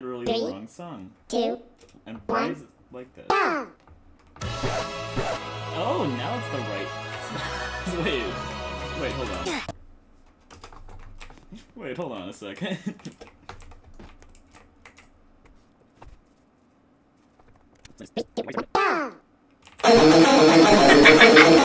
literally Three, the wrong song. two, And why one, is it like this? go! Oh, now it's the right. wait, wait, hold on. Wait, hold on a second. Three, two, one!